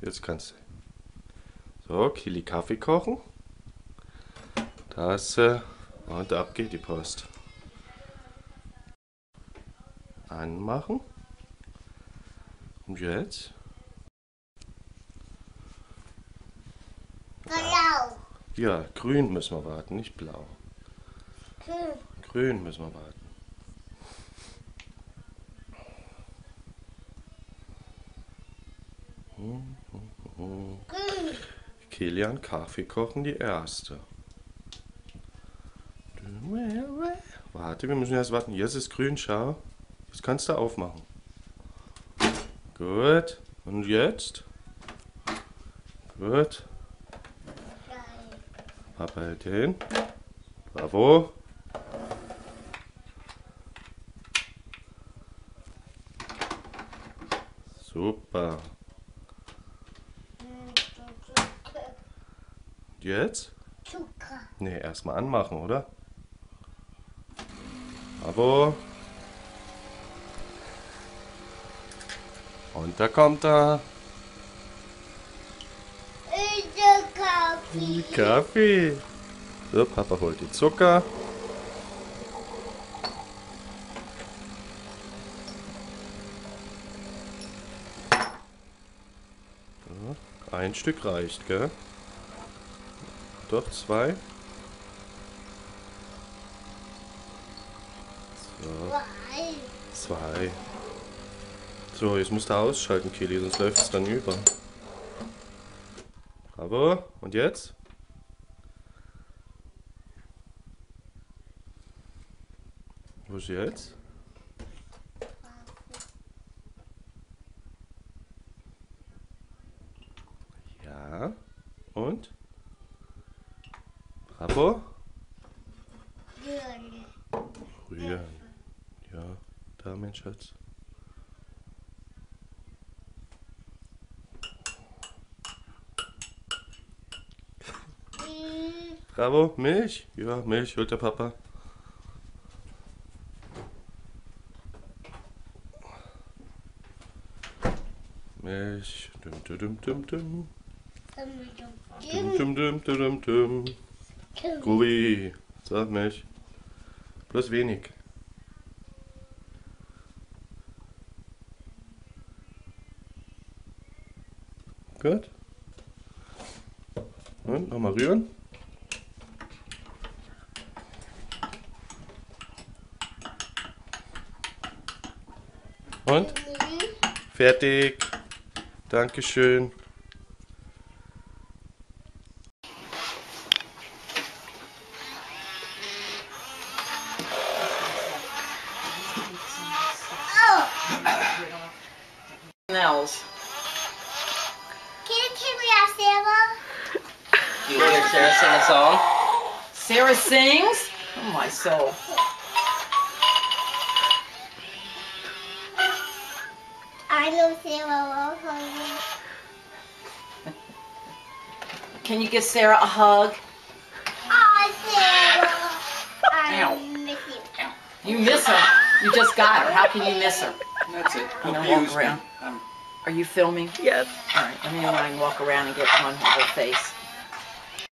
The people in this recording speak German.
Jetzt kannst du. So, Kili Kaffee kochen. Da ist sie. Und ab geht die Post. Anmachen. Und jetzt? Blau. Ja, grün müssen wir warten, nicht blau. Hm. Grün müssen wir warten. Grün. Kilian Kaffee kochen die erste. Warte, wir müssen erst warten. Jetzt ist grün, schau. Das kannst du aufmachen. Gut. Und jetzt? Gut. Papa hält hin. Bravo. Super. Jetzt? Zucker. Nee, erstmal anmachen, oder? Bravo. Und da kommt er. Ist Kaffee. Kaffee. So, Papa holt die Zucker. Ein Stück reicht, gell? Doch, zwei. So, Zwei. zwei. So, jetzt musst du ausschalten, Kili, sonst läuft es dann über. Bravo. Und jetzt? Wo ist sie jetzt? Ja. Und? Bravo. Grün. Rühren. Ja, da, mein Schatz. Bravo, Milch. Ja, Milch holt der Papa. Milch. Dum, dum, dum, dum, dum. Dum, dum, dum, dum, dum, Guri. So, Milch. Bloß wenig. Gut. Und nochmal rühren. Und? Fertig. Dankeschön. Nels. Can you take me out, Sarah? You want to hear Sarah sing a song? Sarah sings? Oh my soul. I know Sarah will hug Can you give Sarah a hug? Oh, Sarah. I miss you. You miss her. You just got her. How can you miss her? That's it. I'm gonna walk around. I'm Are you filming? Yes. All right. Let me know when I can walk around and get one on her face.